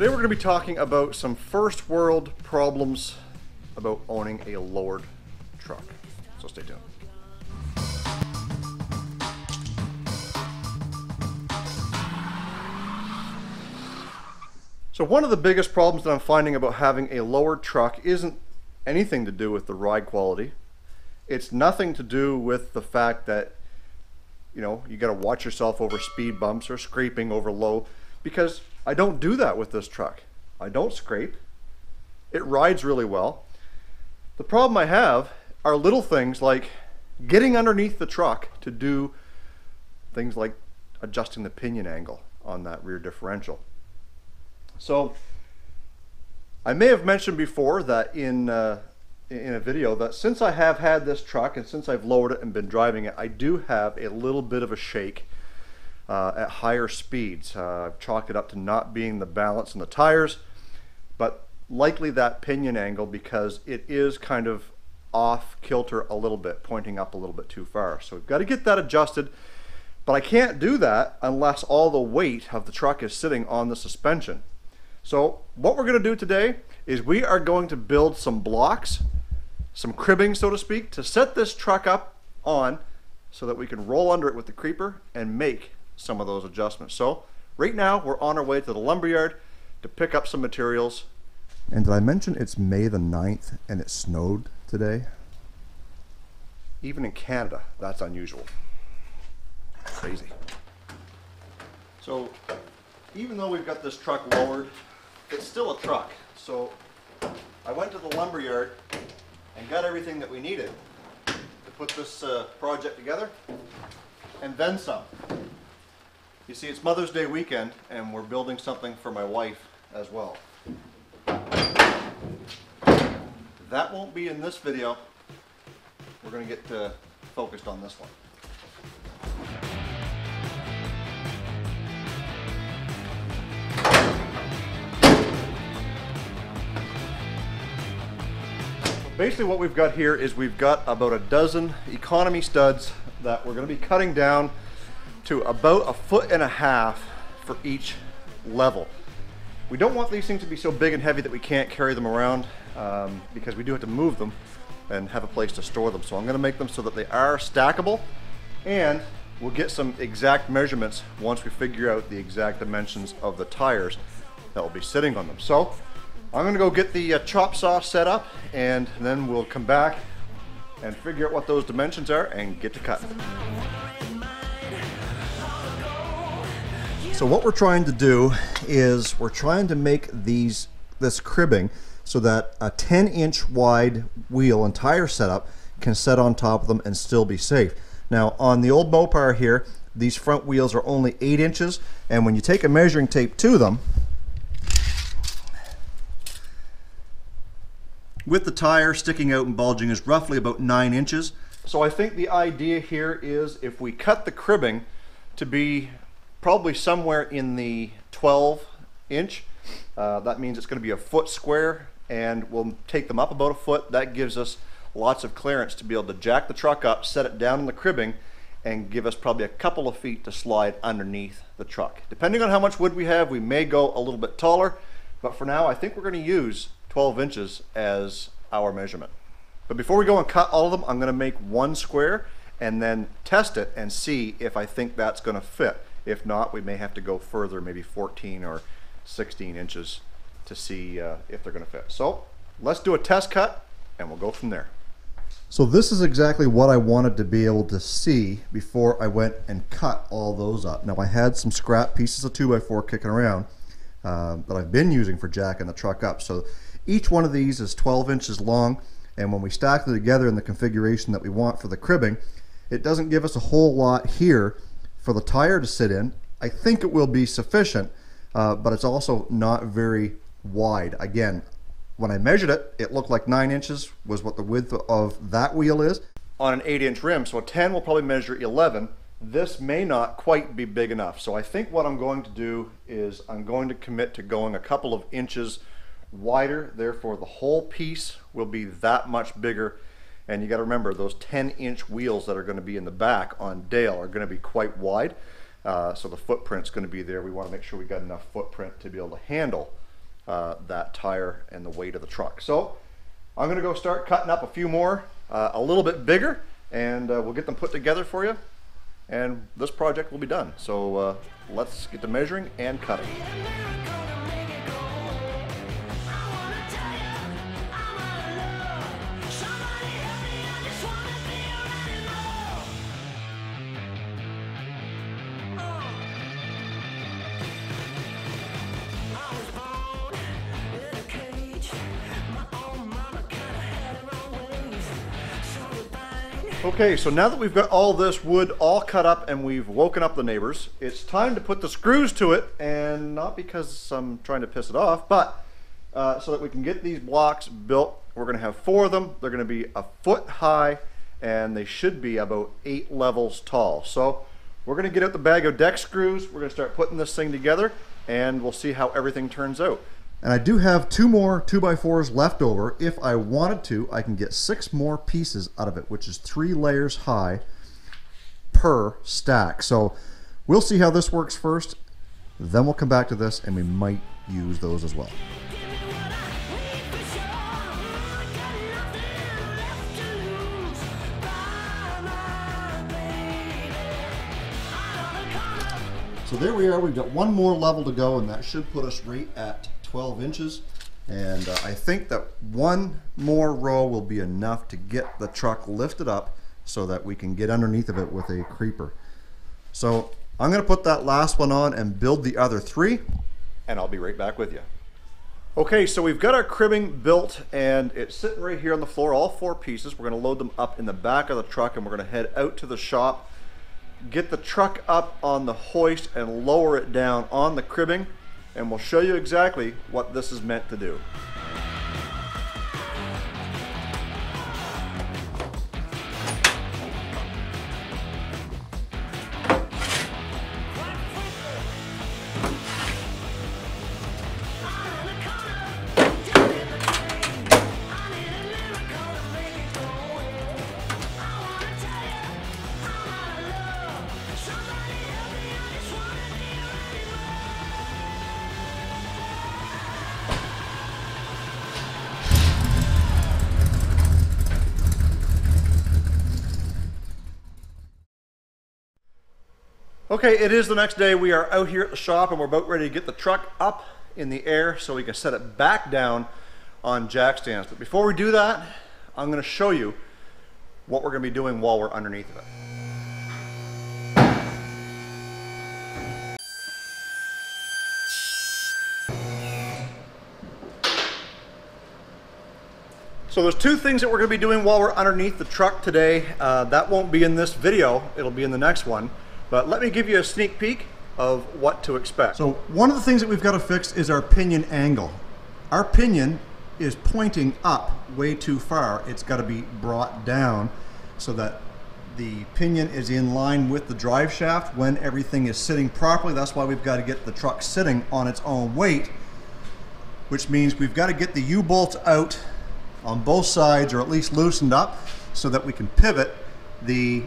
Today we're going to be talking about some first world problems about owning a lowered truck. So stay tuned. So one of the biggest problems that I'm finding about having a lowered truck isn't anything to do with the ride quality. It's nothing to do with the fact that you know, you got to watch yourself over speed bumps or scraping over low because I don't do that with this truck. I don't scrape. It rides really well. The problem I have are little things like getting underneath the truck to do things like adjusting the pinion angle on that rear differential. So I may have mentioned before that in uh, in a video that since I have had this truck and since I've lowered it and been driving it, I do have a little bit of a shake uh, at higher speeds. Uh, I've chalked it up to not being the balance in the tires, but likely that pinion angle because it is kind of off kilter a little bit, pointing up a little bit too far. So we've got to get that adjusted, but I can't do that unless all the weight of the truck is sitting on the suspension. So what we're going to do today is we are going to build some blocks some cribbing, so to speak, to set this truck up on so that we can roll under it with the creeper and make some of those adjustments. So right now we're on our way to the lumberyard to pick up some materials. And did I mention it's May the 9th and it snowed today? Even in Canada, that's unusual. Crazy. So even though we've got this truck lowered, it's still a truck. So I went to the lumberyard and got everything that we needed to put this uh, project together and then some. You see, it's Mother's Day weekend and we're building something for my wife as well. That won't be in this video. We're going to get uh, focused on this one. basically what we've got here is we've got about a dozen economy studs that we're going to be cutting down to about a foot and a half for each level. We don't want these things to be so big and heavy that we can't carry them around um, because we do have to move them and have a place to store them. So I'm going to make them so that they are stackable and we'll get some exact measurements once we figure out the exact dimensions of the tires that will be sitting on them. So I'm gonna go get the uh, chop saw set up and then we'll come back and figure out what those dimensions are and get to cutting. So what we're trying to do is we're trying to make these this cribbing so that a 10 inch wide wheel and tire setup can set on top of them and still be safe. Now on the old Mopar here, these front wheels are only 8 inches and when you take a measuring tape to them, with the tire sticking out and bulging is roughly about 9 inches. So I think the idea here is if we cut the cribbing to be probably somewhere in the 12 inch, uh, that means it's going to be a foot square and we'll take them up about a foot. That gives us lots of clearance to be able to jack the truck up, set it down in the cribbing, and give us probably a couple of feet to slide underneath the truck. Depending on how much wood we have, we may go a little bit taller, but for now I think we're going to use 12 inches as our measurement. But before we go and cut all of them, I'm going to make one square and then test it and see if I think that's going to fit. If not, we may have to go further, maybe 14 or 16 inches to see uh, if they're going to fit. So let's do a test cut and we'll go from there. So this is exactly what I wanted to be able to see before I went and cut all those up. Now I had some scrap pieces of 2x4 kicking around uh, that I've been using for jacking the truck up. So each one of these is 12 inches long and when we stack them together in the configuration that we want for the cribbing, it doesn't give us a whole lot here for the tire to sit in. I think it will be sufficient, uh, but it's also not very wide. Again, when I measured it, it looked like 9 inches was what the width of that wheel is. On an 8 inch rim, so a 10 will probably measure 11. This may not quite be big enough. So I think what I'm going to do is I'm going to commit to going a couple of inches wider, therefore the whole piece will be that much bigger. And you got to remember those 10 inch wheels that are going to be in the back on Dale are going to be quite wide. Uh, so the footprint's going to be there. We want to make sure we got enough footprint to be able to handle uh, that tire and the weight of the truck. So I'm gonna go start cutting up a few more, uh, a little bit bigger, and uh, we'll get them put together for you. And this project will be done. So uh, let's get to measuring and cutting. Okay, so now that we've got all this wood all cut up and we've woken up the neighbors, it's time to put the screws to it, and not because I'm trying to piss it off, but uh, so that we can get these blocks built. We're gonna have four of them. They're gonna be a foot high, and they should be about eight levels tall. So we're gonna get out the bag of deck screws, we're gonna start putting this thing together, and we'll see how everything turns out. And I do have two more 2x4s left over. If I wanted to, I can get six more pieces out of it, which is three layers high per stack. So we'll see how this works first. Then we'll come back to this and we might use those as well. So there we are. We've got one more level to go, and that should put us right at 12 inches. And uh, I think that one more row will be enough to get the truck lifted up so that we can get underneath of it with a creeper. So I'm going to put that last one on and build the other three. and I'll be right back with you. Okay, so we've got our cribbing built and it's sitting right here on the floor, all four pieces. We're gonna load them up in the back of the truck and we're gonna head out to the shop, get the truck up on the hoist and lower it down on the cribbing and we'll show you exactly what this is meant to do. Okay, it is the next day. We are out here at the shop and we're about ready to get the truck up in the air so we can set it back down on jack stands. But before we do that, I'm gonna show you what we're gonna be doing while we're underneath of it. So there's two things that we're gonna be doing while we're underneath the truck today. Uh, that won't be in this video, it'll be in the next one. But let me give you a sneak peek of what to expect. So one of the things that we've got to fix is our pinion angle. Our pinion is pointing up way too far. It's got to be brought down so that the pinion is in line with the drive shaft when everything is sitting properly. That's why we've got to get the truck sitting on its own weight, which means we've got to get the U-bolts out on both sides or at least loosened up so that we can pivot the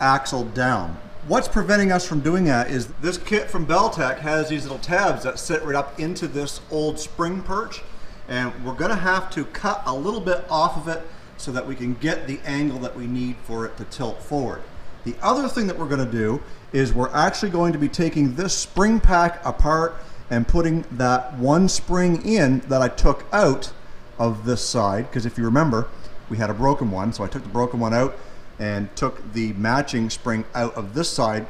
axle down. What's preventing us from doing that is this kit from Belltech has these little tabs that sit right up into this old spring perch and we're gonna have to cut a little bit off of it so that we can get the angle that we need for it to tilt forward. The other thing that we're gonna do is we're actually going to be taking this spring pack apart and putting that one spring in that I took out of this side because if you remember we had a broken one so I took the broken one out and took the matching spring out of this side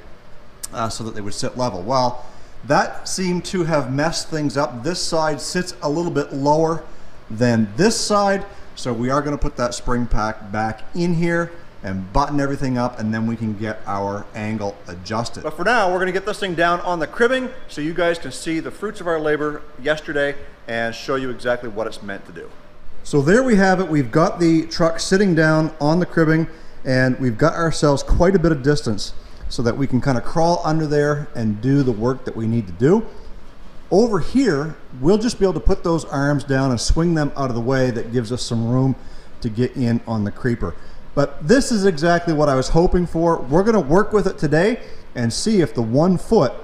uh, so that they would sit level. Well, that seemed to have messed things up. This side sits a little bit lower than this side, so we are going to put that spring pack back in here and button everything up and then we can get our angle adjusted. But for now, we're gonna get this thing down on the cribbing so you guys can see the fruits of our labor yesterday and show you exactly what it's meant to do. So there we have it. We've got the truck sitting down on the cribbing and we've got ourselves quite a bit of distance so that we can kind of crawl under there and do the work that we need to do. Over here, we'll just be able to put those arms down and swing them out of the way. That gives us some room to get in on the creeper. But this is exactly what I was hoping for. We're gonna work with it today and see if the one foot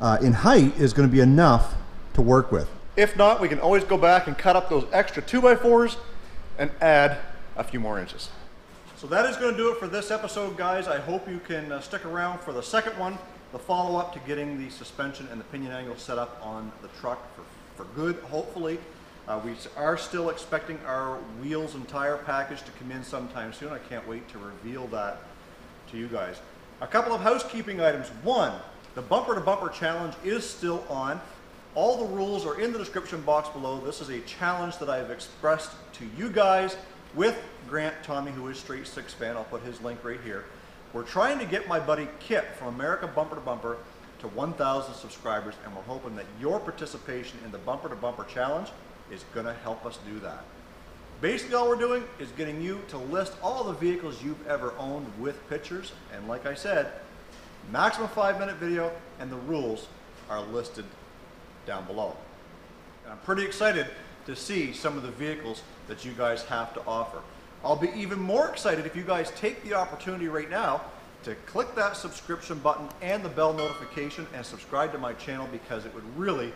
uh, in height is gonna be enough to work with. If not, we can always go back and cut up those extra two by fours and add a few more inches. So that is going to do it for this episode, guys. I hope you can uh, stick around for the second one, the follow-up to getting the suspension and the pinion angle set up on the truck for, for good, hopefully. Uh, we are still expecting our wheels and tire package to come in sometime soon. I can't wait to reveal that to you guys. A couple of housekeeping items. One, the bumper to bumper challenge is still on. All the rules are in the description box below. This is a challenge that I've expressed to you guys with Grant Tommy, who is Straight Six fan. I'll put his link right here. We're trying to get my buddy Kip from America Bumper to Bumper to 1,000 subscribers, and we're hoping that your participation in the Bumper to Bumper challenge is going to help us do that. Basically, all we're doing is getting you to list all the vehicles you've ever owned with pictures, and like I said, maximum five minute video, and the rules are listed down below. And I'm pretty excited to see some of the vehicles that you guys have to offer. I'll be even more excited if you guys take the opportunity right now to click that subscription button and the bell notification and subscribe to my channel because it would really,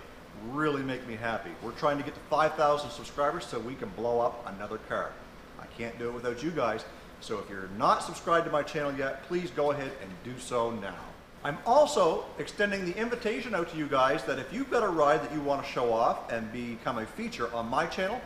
really make me happy. We're trying to get to 5,000 subscribers so we can blow up another car. I can't do it without you guys. So if you're not subscribed to my channel yet, please go ahead and do so now. I'm also extending the invitation out to you guys that if you've got a ride that you want to show off and become a feature on my channel,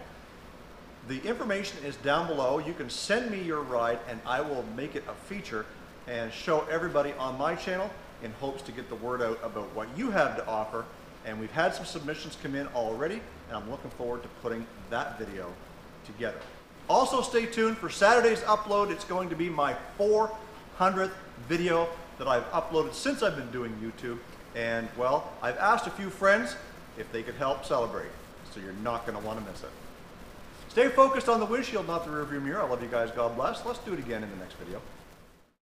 the information is down below. You can send me your ride and I will make it a feature and show everybody on my channel in hopes to get the word out about what you have to offer. And we've had some submissions come in already and I'm looking forward to putting that video together. Also stay tuned for Saturday's upload. It's going to be my 400th video that I've uploaded since I've been doing YouTube. And well, I've asked a few friends if they could help celebrate. So you're not going to want to miss it. Stay focused on the windshield, not the rearview mirror. I love you guys. God bless. Let's do it again in the next video.